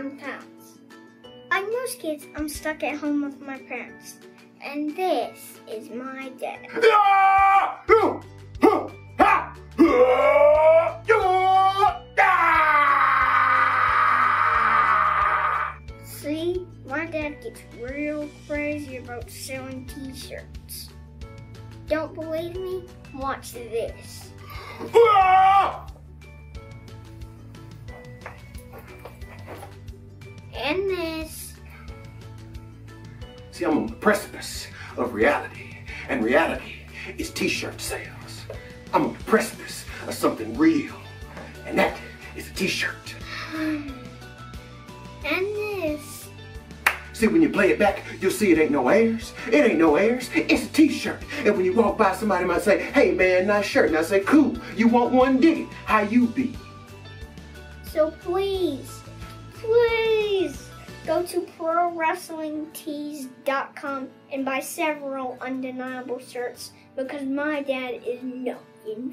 Hi, I'm Like most kids, I'm stuck at home with my parents. And this is my dad. See, my dad gets real crazy about selling t-shirts. Don't believe me? Watch this. And this. See, I'm on the precipice of reality, and reality is t-shirt sales. I'm on the precipice of something real, and that is a t-shirt. And this. See, when you play it back, you'll see it ain't no airs. It ain't no airs. It's a t-shirt. And when you walk by, somebody might say, hey man, nice shirt. And I say, cool. You want one? Dig it. How you be? So please, please go to prowrestlingtees.com and buy several undeniable shirts because my dad is knocking